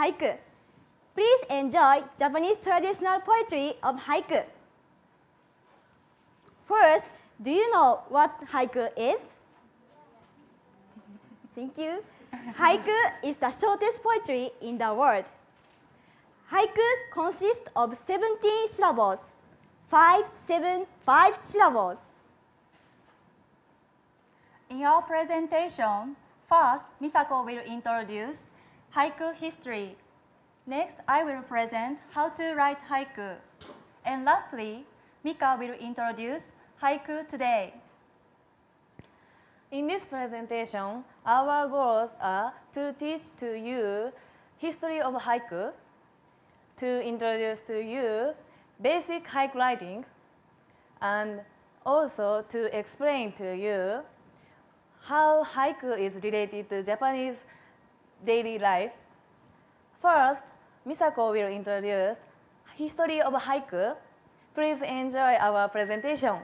haiku. Please enjoy Japanese traditional poetry of haiku. First, do you know what haiku is? Thank you. Haiku is the shortest poetry in the world. Haiku consists of 17 syllables, 5, 7, 5 syllables. In our presentation, first, Misako will introduce haiku history. Next, I will present how to write haiku. And lastly, Mika will introduce haiku today. In this presentation, our goals are to teach to you history of haiku, to introduce to you basic haiku writings, and also to explain to you how haiku is related to Japanese daily life. First, Misako will introduce history of haiku. Please enjoy our presentation.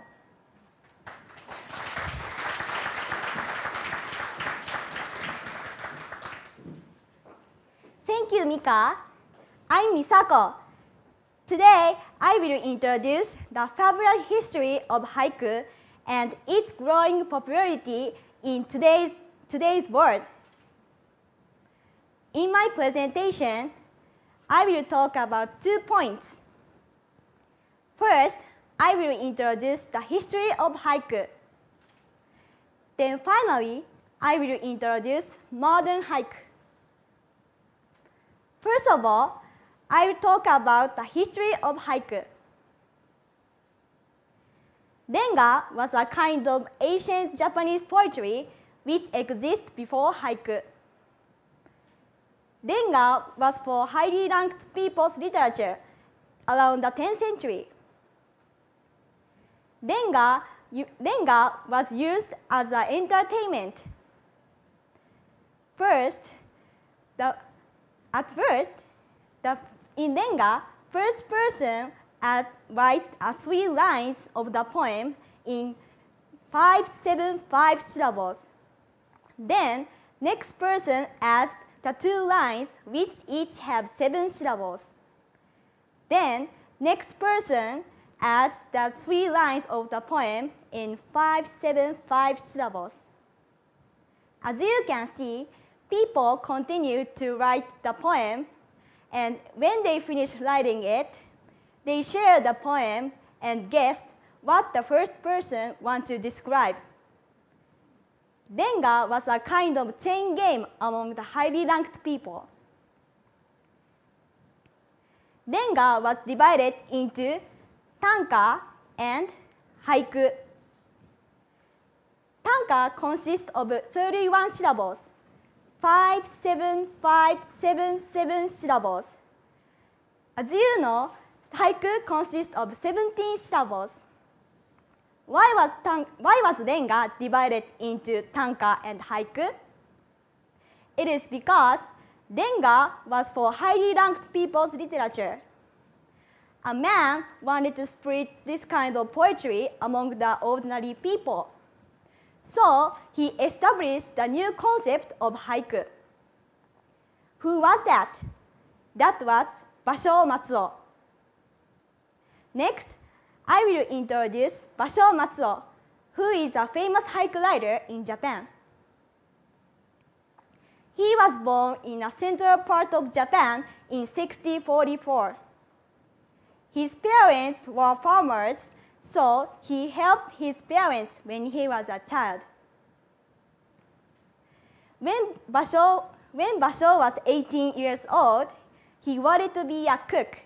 Thank you, Mika. I'm Misako. Today, I will introduce the fabulous history of haiku and its growing popularity in today's, today's world. In my presentation, I will talk about two points. First, I will introduce the history of haiku. Then finally, I will introduce modern haiku. First of all, I will talk about the history of haiku. Renga was a kind of ancient Japanese poetry which exists before haiku. Renga was for highly ranked people's literature around the 10th century. Renga, Renga was used as an entertainment. First, the, at first, the, in Renga, first person at, writes a three lines of the poem in five, seven, five syllables. Then, next person adds the two lines which each have seven syllables. Then, next person adds the three lines of the poem in five, seven, five syllables. As you can see, people continue to write the poem, and when they finish writing it, they share the poem and guess what the first person wants to describe. Renga was a kind of chain game among the highly ranked people. Renga was divided into tanka and haiku. Tanka consists of 31 syllables, 5, 7, 5, 7, 7 syllables. As you know, haiku consists of 17 syllables. Why was, tan- why was Renga divided into tanka and haiku? It is because Renga was for highly ranked people's literature. A man wanted to spread this kind of poetry among the ordinary people. So he established the new concept of haiku. Who was that? That was Basho Matsuo. Next, I will introduce Basho Matsuo, who is a famous haiku writer in Japan. He was born in a central part of Japan in 1644. His parents were farmers, so he helped his parents when he was a child. When Basho, when Basho was 18 years old, he wanted to be a cook.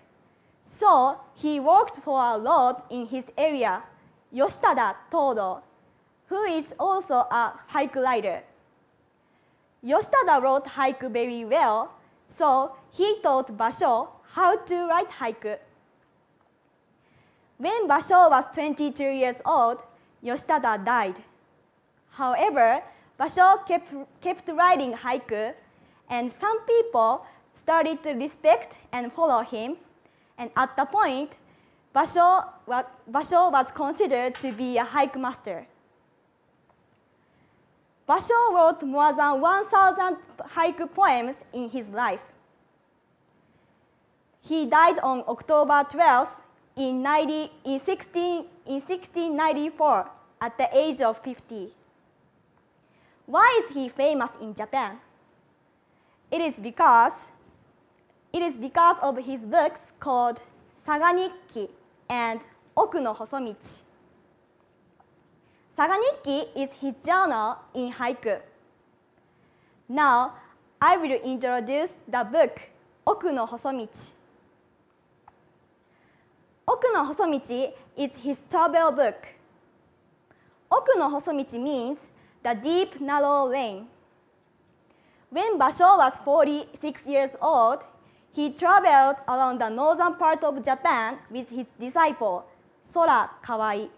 So he worked for a lord in his area, Yoshitada Todo, who is also a haiku writer. Yoshitada wrote haiku very well, so he taught Basho how to write haiku. When Basho was 22 years old, Yoshitada died. However, Basho kept, kept writing haiku, and some people started to respect and follow him. And at the point, Basho, Basho was considered to be a haiku master. Basho wrote more than 1,000 haiku poems in his life. He died on October 12th in, 90, in, 16, in 1694 at the age of 50. Why is he famous in Japan? It is because it is because of his books called Saga-nikki and Oku no Hosomichi. Saga-nikki is his journal in haiku. Now, I will introduce the book Oku no Hosomichi. Oku no Hosomichi is his travel book. Oku no Hosomichi means the deep, narrow lane. When Basho was 46 years old, he traveled around the northern part of Japan with his disciple, Sora Kawai.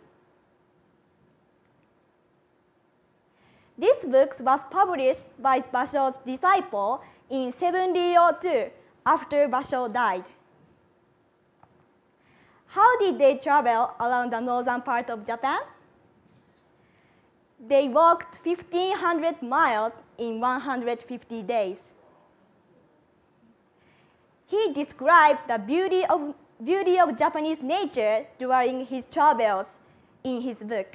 This book was published by Basho's disciple in 1702 after Basho died. How did they travel around the northern part of Japan? They walked 1,500 miles in 150 days. He described the beauty of, beauty of Japanese nature during his travels in his book.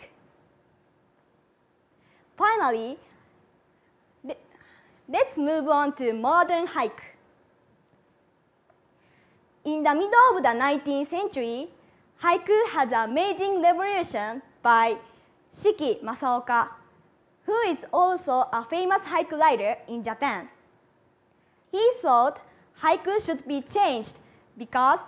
Finally, let's move on to modern haiku. In the middle of the 19th century, haiku had an amazing revolution by Shiki Masaoka, who is also a famous haiku writer in Japan. He thought haiku should be changed because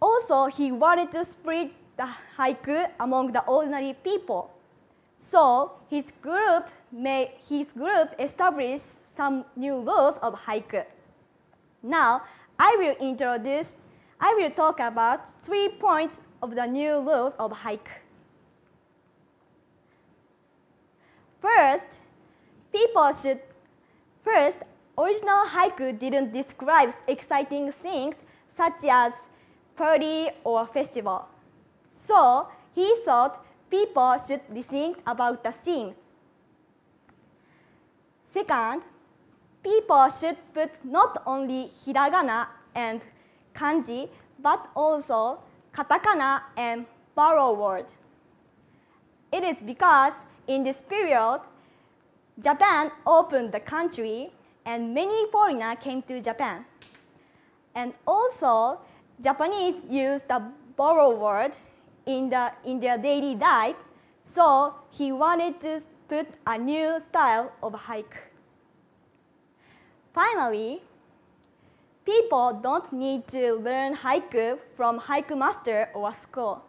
also he wanted to spread the haiku among the ordinary people. So his group, may, his group established some new rules of haiku. Now, I will introduce, I will talk about three points of the new rules of haiku. First, people should, first, original haiku didn't describe exciting things such as party or festival. So he thought people should rethink about the themes. Second, people should put not only hiragana and kanji, but also katakana and borrow word. It is because in this period, Japan opened the country and many foreigners came to Japan. And also, Japanese use the borrow word in, the, in their daily life, so he wanted to put a new style of haiku. Finally, people don't need to learn haiku from haiku master or school.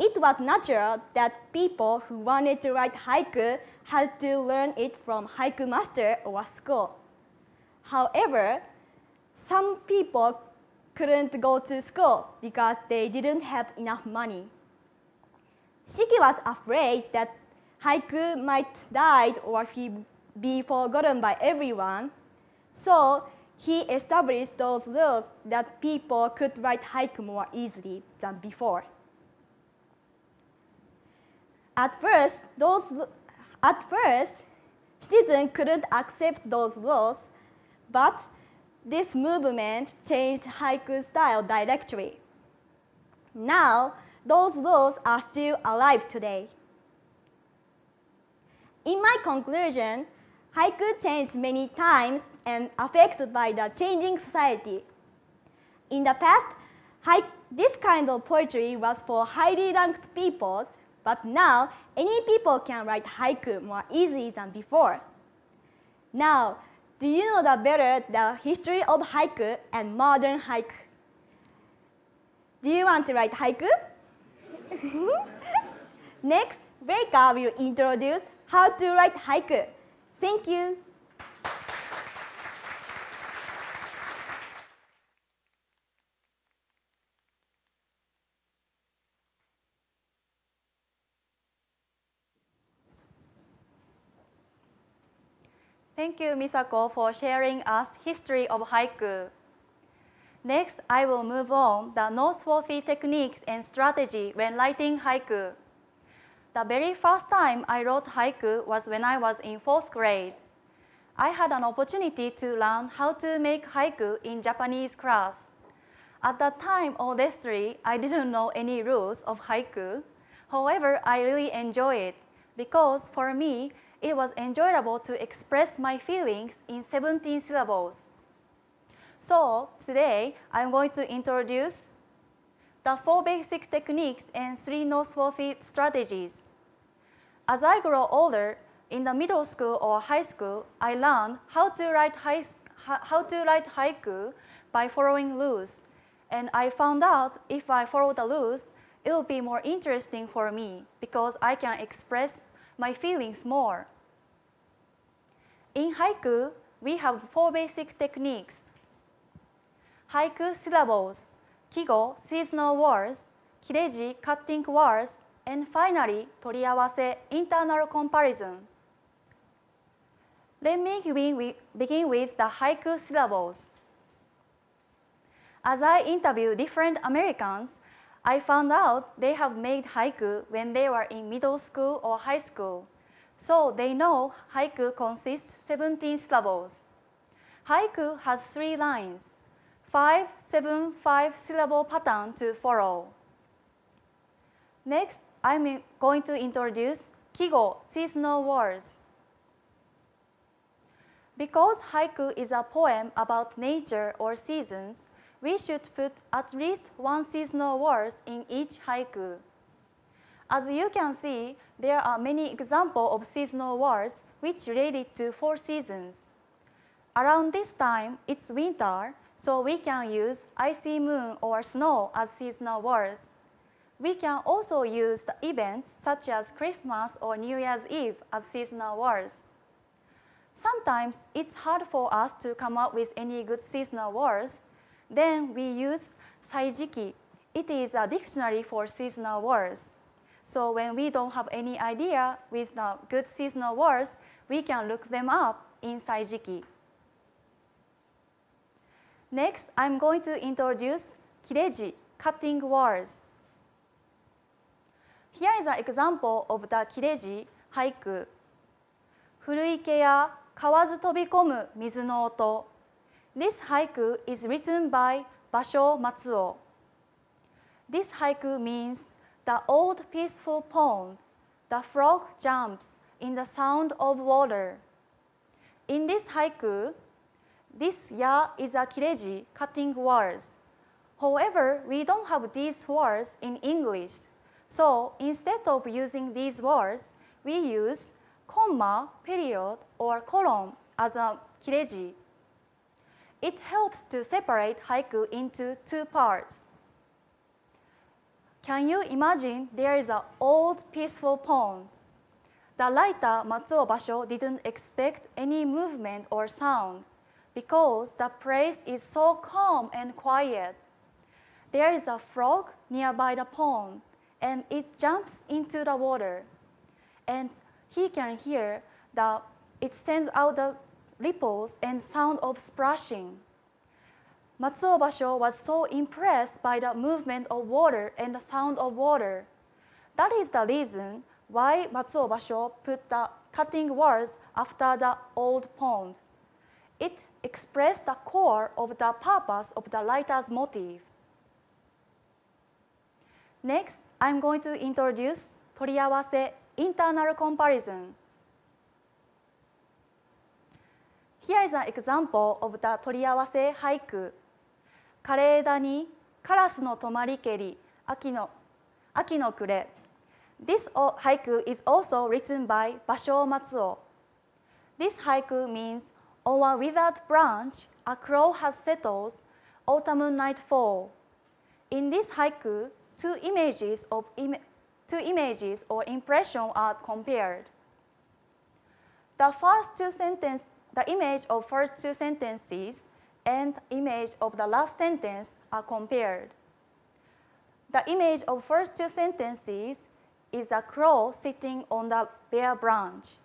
It was natural that people who wanted to write haiku had to learn it from haiku master or school. However, some people couldn't go to school because they didn't have enough money. Shiki was afraid that haiku might die or he be forgotten by everyone, so he established those rules that people could write haiku more easily than before. At first, those, at first, citizens couldn't accept those laws, but this movement changed haiku style directly. Now, those laws are still alive today. In my conclusion, haiku changed many times and affected by the changing society. In the past, this kind of poetry was for highly ranked peoples but now, any people can write haiku more easily than before. Now, do you know the better the history of haiku and modern haiku? Do you want to write haiku? Next, Reika will introduce how to write haiku. Thank you. Thank you, Misako, for sharing us history of haiku. Next, I will move on the noteworthy techniques and strategy when writing haiku. The very first time I wrote haiku was when I was in fourth grade. I had an opportunity to learn how to make haiku in Japanese class. At that time, all honestly, I didn't know any rules of haiku. However, I really enjoy it because for me, it was enjoyable to express my feelings in 17 syllables. So today, I'm going to introduce the four basic techniques and three noteworthy strategies. As I grow older, in the middle school or high school, I learned how to write, high, how to write haiku by following rules. And I found out if I follow the rules, it will be more interesting for me because I can express my feelings more. In haiku, we have four basic techniques. Haiku syllables, kigo seasonal words, kireji cutting words, and finally, toriawase internal comparison. Let me begin with the haiku syllables. As I interview different Americans, I found out they have made haiku when they were in middle school or high school. So they know haiku consists 17 syllables. Haiku has three lines, five, seven, five syllable pattern to follow. Next, I'm going to introduce kigo, seasonal words. Because haiku is a poem about nature or seasons, we should put at least one seasonal word in each haiku. As you can see, there are many examples of seasonal words which related to four seasons. Around this time, it's winter, so we can use icy moon or snow as seasonal words. We can also use the events such as Christmas or New Year's Eve as seasonal words. Sometimes it's hard for us to come up with any good seasonal words. Then we use Saijiki. It is a dictionary for seasonal words. So when we don't have any idea with the good seasonal words, we can look them up in Saijiki. Next, I'm going to introduce kireji, cutting words. Here is an example of the kireji haiku. 古池や河津飛び込む水の音 This haiku is written by Basho Matsuo. This haiku means the old peaceful pond, the frog jumps in the sound of water. In this haiku, this ya is a kireji cutting words. However, we don't have these words in English. So instead of using these words, we use comma, period, or colon as a kireji. It helps to separate haiku into two parts. Can you imagine there is an old peaceful pond? The writer Matsuo Basho didn't expect any movement or sound because the place is so calm and quiet. There is a frog nearby the pond and it jumps into the water. And he can hear that it sends out the ripples and sound of splashing. Matsuo Basho was so impressed by the movement of water and the sound of water. That is the reason why Matsuo Basho put the cutting words after the old pond. It expressed the core of the purpose of the writer's motive. Next, I'm going to introduce Toriawase internal comparison. Here is an example of the 取り合わせ俳句。枯れ枝にカラスの止まりけり、秋の秋の暮れ。This haiku is also written by Basho Matsuo. This haiku means on a withered branch, a crow has settled, autumn nightfall. In this haiku, two images of Im two images or impression are compared. The first two sentences, the image of first two sentences and image of the last sentence are compared. The image of first two sentences is a crow sitting on the bare branch.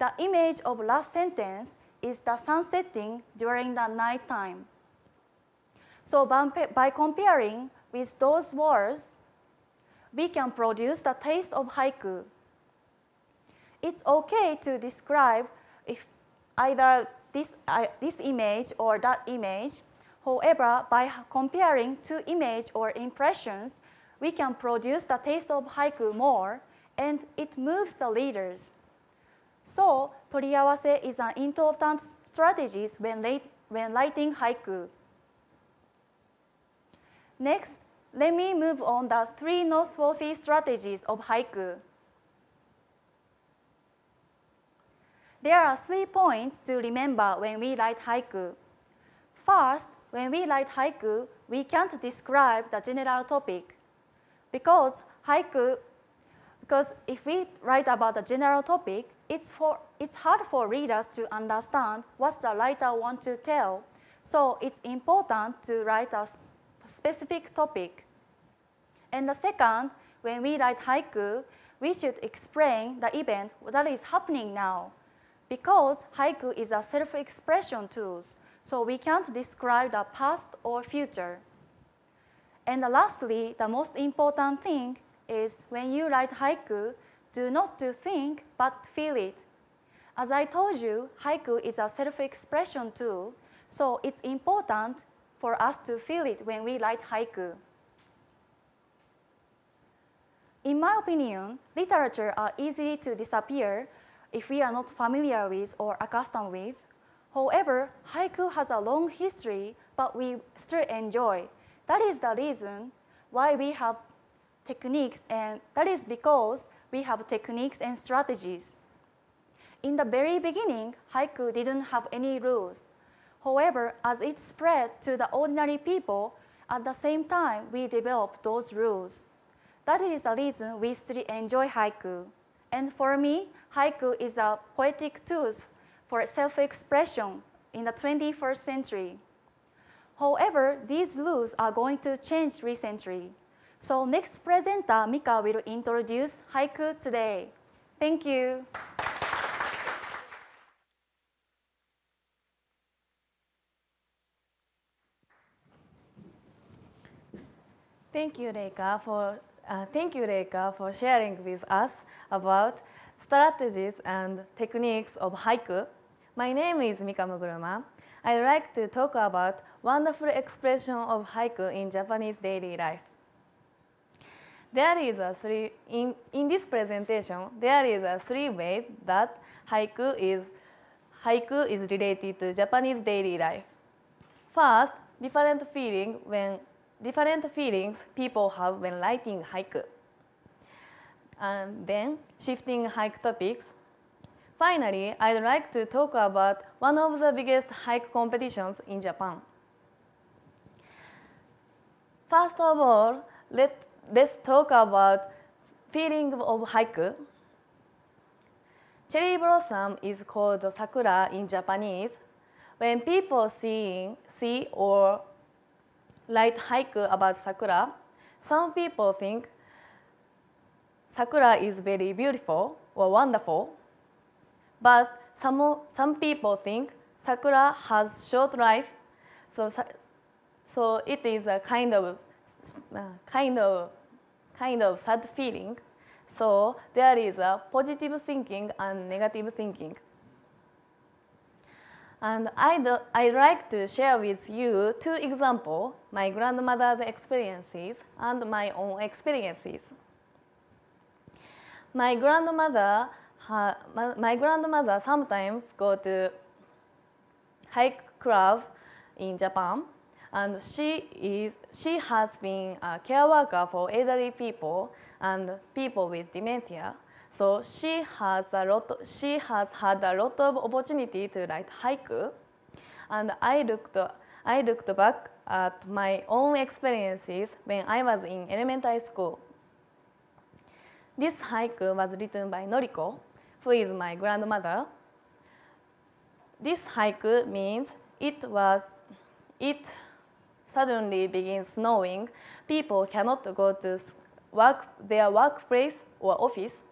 The image of last sentence is the sun setting during the night time. So by comparing with those words, we can produce the taste of haiku. It's okay to describe if either this, uh, this image or that image. However, by comparing two images or impressions, we can produce the taste of haiku more, and it moves the readers. So, toriawase is an important strategy when, when writing haiku. Next, let me move on the three noteworthy strategies of haiku. There are three points to remember when we write haiku. First, when we write haiku, we can't describe the general topic because haiku because if we write about the general topic, it's, for, it's hard for readers to understand what the writer wants to tell. So it's important to write a specific topic. And the second, when we write haiku, we should explain the event that is happening now. Because haiku is a self-expression tool, so we can't describe the past or future. And lastly, the most important thing is when you write haiku, do not to think but feel it. As I told you, haiku is a self-expression tool, so it's important for us to feel it when we write haiku. In my opinion, literature are easy to disappear if we are not familiar with or accustomed with. However, haiku has a long history, but we still enjoy. That is the reason why we have techniques, and that is because we have techniques and strategies. In the very beginning, haiku didn't have any rules. However, as it spread to the ordinary people, at the same time, we developed those rules. That is the reason we still enjoy haiku. And for me, haiku is a poetic tool for self-expression in the 21st century. However, these rules are going to change recently. So next presenter, Mika, will introduce haiku today. Thank you. Thank you, Reika, for uh, thank you, Reika, for sharing with us about strategies and techniques of haiku. My name is Mika Muguruma. I'd like to talk about wonderful expression of haiku in Japanese daily life. There is a three in, in this presentation. There is a three ways that haiku is haiku is related to Japanese daily life. First, different feeling when different feelings people have when writing haiku. And then shifting haiku topics. Finally, I'd like to talk about one of the biggest haiku competitions in Japan. First of all, let, let's talk about feeling of haiku. Cherry blossom is called sakura in Japanese. When people see, see or write haiku about sakura, some people think sakura is very beautiful or wonderful, but some, some people think sakura has short life, so, so it is a kind of, uh, kind of, kind of sad feeling. So there is a positive thinking and negative thinking. And I'd, I'd like to share with you two examples, my grandmother's experiences and my own experiences. My grandmother, my, my grandmother sometimes go to haiku club in Japan, and she is she has been a care worker for elderly people and people with dementia. So she has a lot. She has had a lot of opportunity to write haiku, and I looked I looked back at my own experiences when I was in elementary school. This haiku was written by Noriko, who is my grandmother. This haiku means it was it suddenly begins snowing. People cannot go to work their workplace or office.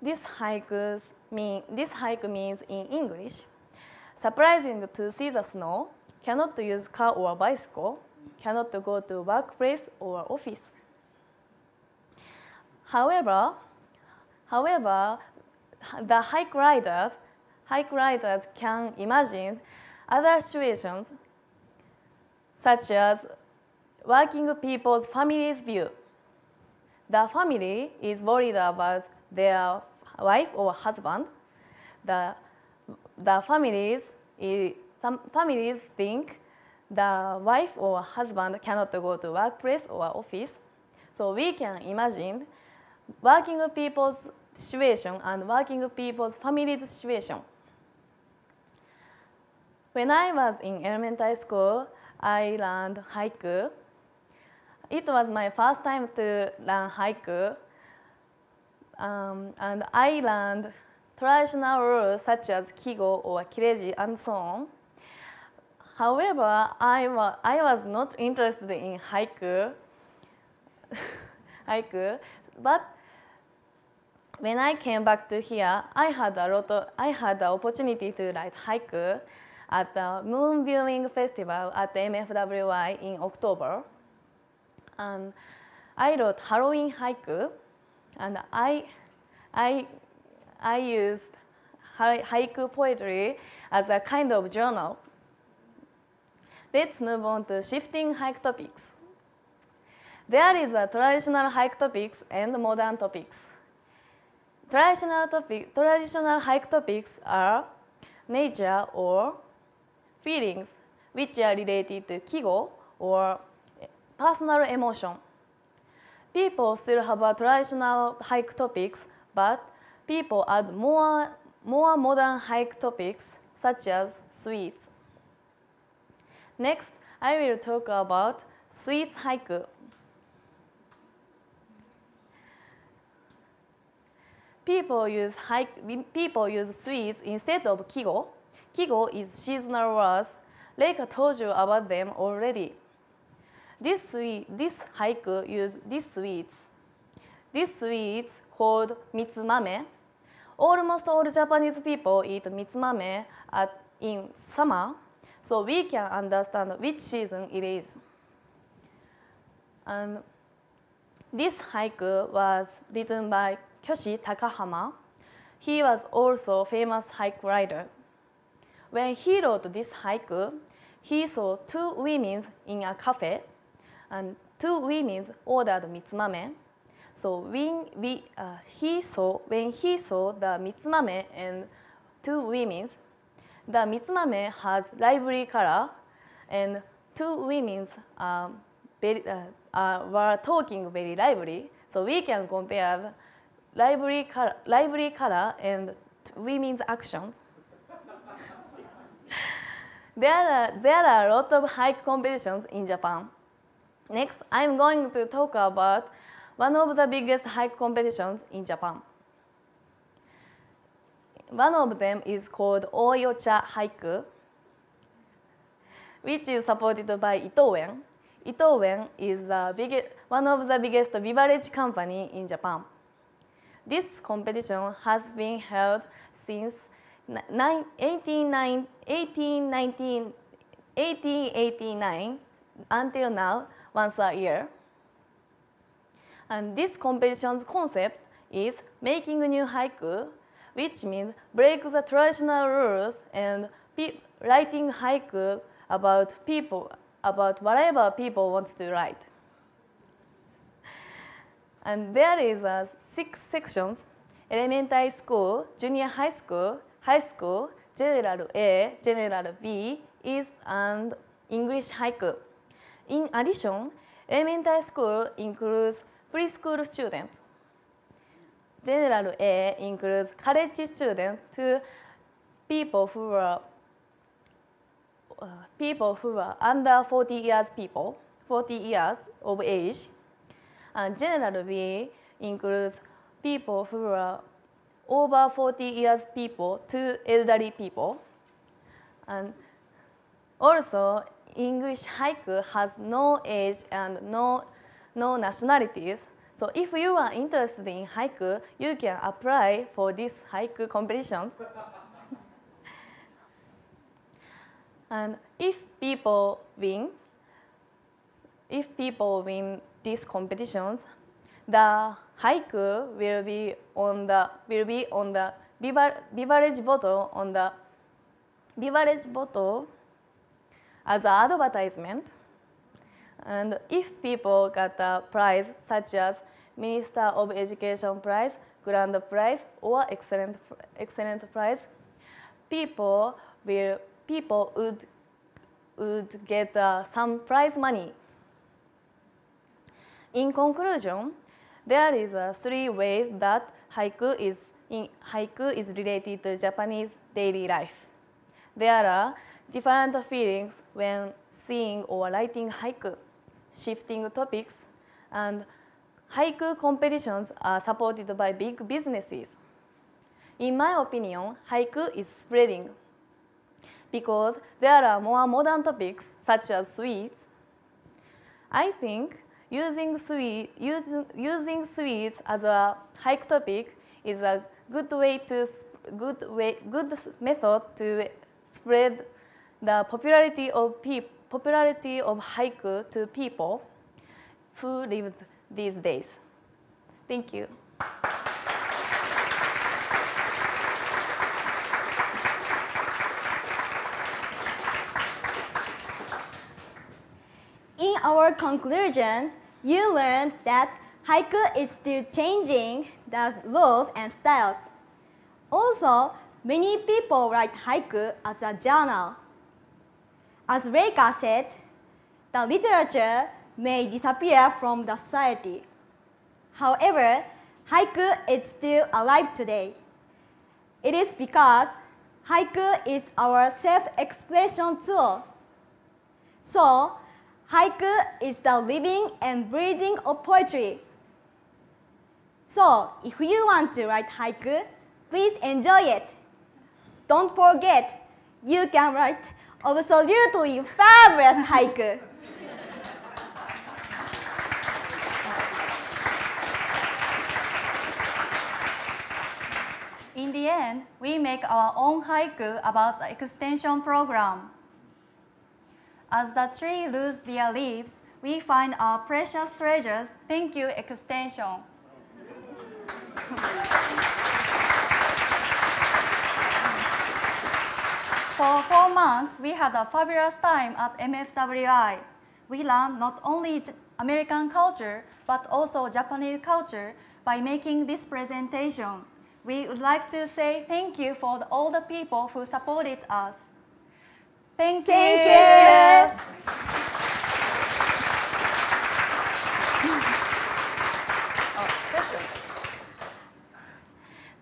This haiku mean this means in English, surprising to see the snow, cannot use car or bicycle, cannot go to workplace or office. However, however, the haiku writers, haiku writers can imagine other situations such as working people's family's view. The family is worried about their wife or husband. The, the families, is, some families think the wife or husband cannot go to workplace or office. So we can imagine working people's situation and working people's family's situation. When I was in elementary school, I learned haiku. It was my first time to learn haiku. Um, and I learned traditional rules such as kigo or kireji and so on. However, I, wa I was not interested in haiku, haiku, but when I came back to here, I had a lot of, I had the opportunity to write haiku at the Moon Viewing Festival at the MFWI in October. And I wrote Halloween haiku, and I, I, I used haiku poetry as a kind of journal. Let's move on to shifting haiku topics. There is a traditional haiku topics and modern topics. Traditional, topic, traditional haiku topics are nature or feelings which are related to kigo or personal emotion. People still have a traditional haiku topics, but people add more, more modern haiku topics such as sweets. Next, I will talk about sweets haiku. People use, haiku, people use sweets instead of kigo. Kigo is seasonal words. Reika told you about them already. This, sweet, this haiku use these sweets. These sweets called mitsumame. Almost all Japanese people eat mitsumame at, in summer, so we can understand which season it is. And this haiku was written by Kyoshi Takahama. He was also famous haiku writer. When he wrote this haiku, he saw two women in a cafe, and two women ordered mitsumame. So when we, uh, he saw, when he saw the mitsumame and two women, the mitsumame has lively color, and two women uh, very, uh, uh, were talking very lively. So we can compare lively color, lively color and women's actions. there, are, there are a lot of haiku competitions in Japan. Next, I'm going to talk about one of the biggest haiku competitions in Japan. One of them is called Oyocha Haiku, which is supported by Itoen. Itoen is the biggest, one of the biggest beverage company in Japan. This competition has been held since 1889 until now, once a year. And this competition's concept is making new haiku, which means break the traditional rules and writing haiku about people, about whatever people want to write. And there is a six sections, elementary school, junior high school, high school, general A, general B, is and English haiku. In addition, elementary school includes preschool students. General A includes college students to people who are uh, people who are under 40 years people, 40 years of age. And general B includes people who are over 40 years people to elderly people. And also, English haiku has no age and no, no nationalities. So if you are interested in haiku, you can apply for this haiku competition. and if people win, if people win these competitions, the haiku will be on the will be on the beverage bottle on the beverage bottle as an advertisement. And if people got a prize such as Minister of Education Prize, Grand Prize, or Excellent, excellent Prize, people will people would would get uh, some prize money. In conclusion, there is uh, three ways that haiku is in haiku is related to Japanese daily life. There are different feelings when seeing or writing haiku, shifting topics, and haiku competitions are supported by big businesses. In my opinion, haiku is spreading because there are more modern topics such as sweets. I think using, sweet, using, using sweets as a haiku topic is a good way to good way good method to spread the popularity of popularity of haiku to people who live these days. Thank you. In our conclusion, you learned that haiku is still changing the rules and styles. Also, many people write haiku as a journal. As Reika said, the literature may disappear from the society. However, haiku is still alive today. It is because haiku is our self-expression tool. So, haiku is the living and breathing of poetry. So, if you want to write haiku, please enjoy it. Don't forget, you can write absolutely fabulous haiku. In the end, we make our own haiku about the extension program. As the tree lose their leaves, we find our precious treasures. Thank you, extension. For four months, we had a fabulous time at MFWI. We learned not only American culture, but also Japanese culture by making this presentation. We would like to say thank you for the- all the people who supported us. Thank you. Thank you. Oh.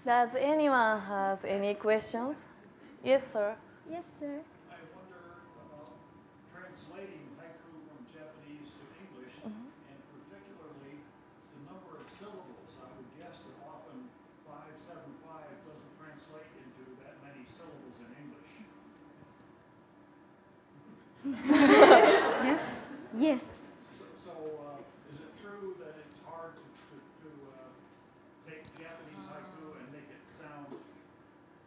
Does anyone has any questions? Yes, sir. Yes, sir. I wonder about translating haiku from Japanese to English, uh-huh. and particularly the number of syllables. I would guess that often five, seven, five doesn't translate into that many syllables in English. Yes. Yes. So, so uh, is it true that it's hard to, to, to uh, take Japanese haiku and make it sound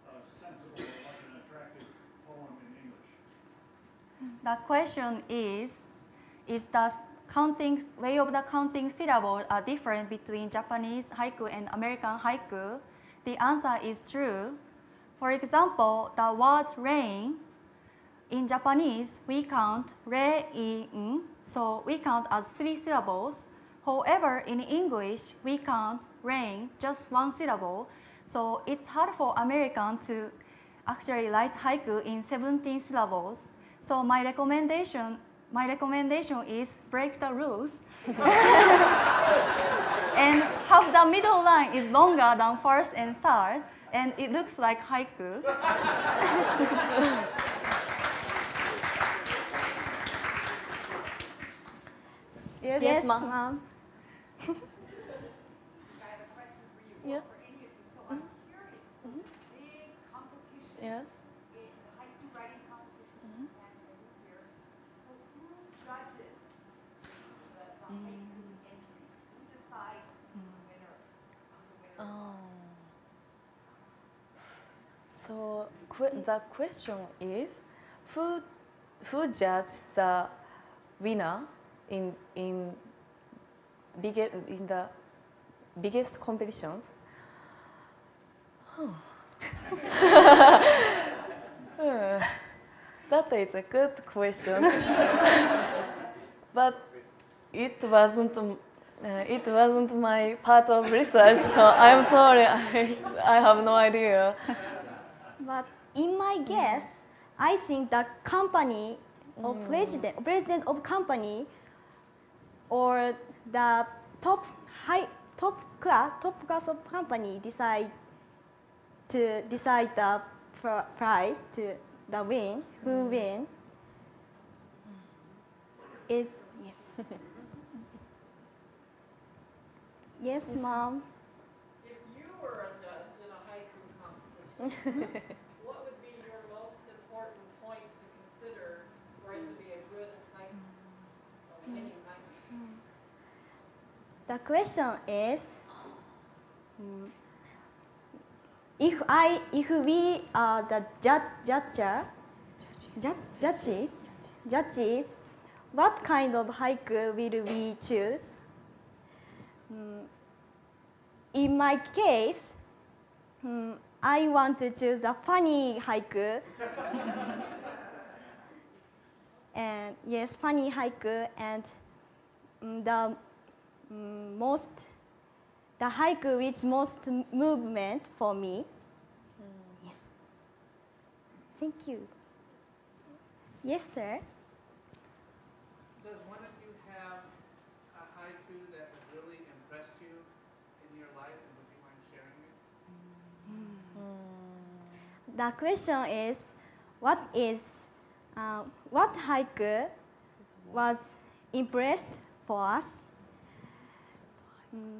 uh, sensible, like an attractive poem in English? The question is, is the counting way of the counting syllables are different between Japanese haiku and American haiku? The answer is true. For example, the word rain in Japanese we count re in, so we count as three syllables. However, in English we count rain just one syllable, so it's hard for American to actually write haiku in 17 syllables. So my recommendation, my recommendation is break the rules and have the middle line is longer than first and third, and it looks like haiku. Yes, Yes, ma'am. ma'am. Yeah. Mhm. Yeah. in the haiku writing competition in Canada every year. So who judges the, the haiku entry? Who decides the winner? The winner? Oh. So que- the question is, who who judged the winner in in biggest in the biggest competitions? Huh. That is a good question. but it wasn't uh, it wasn't my part of research, so I'm sorry. I, I have no idea. But in my guess, I think the company or Mm. president, president of company, or the top high top class top class of company decide to decide the pr- prize to the win who Mm. win is yes yes mom If you were a judge in a haiku competition, what would be your most important points to consider for it to be a good winning? The question is, mm, if I, if we are the judge, judger, judge, judges, judges, what kind of haiku will we choose? Mm, in my case, mm, I want to choose the funny haiku. and yes, funny haiku and mm, the mm, most the haiku which most movement for me. Yes. Thank you. Yes, sir. Does one of you have a haiku that has really impressed you in your life, and would you mind sharing it? The question is, what is uh, what haiku was impressed for us? Mm,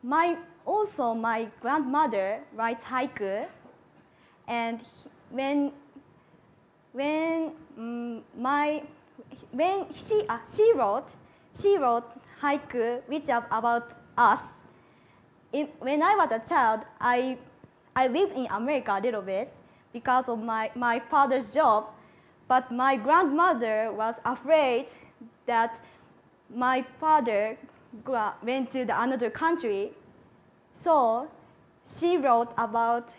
my also my grandmother writes haiku, and he- when when mm, my when she uh, she wrote she wrote haiku which are about us. In, when I was a child, I I lived in America a little bit because of my, my father's job, but my grandmother was afraid that my father went to the another country. So she wrote about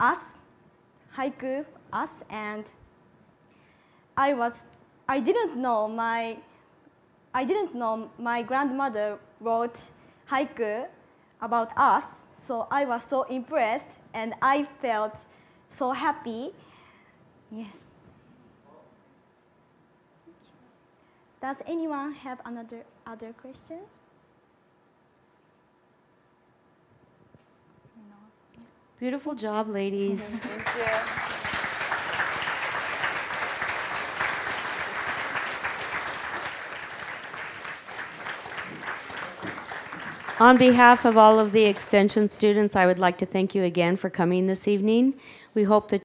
us, haiku, us, and I was I didn't know my I didn't know my grandmother wrote haiku about us, so I was so impressed and I felt so happy. Yes. Does anyone have another other questions? Beautiful job, ladies. Thank you. On behalf of all of the extension students, I would like to thank you again for coming this evening. We hope that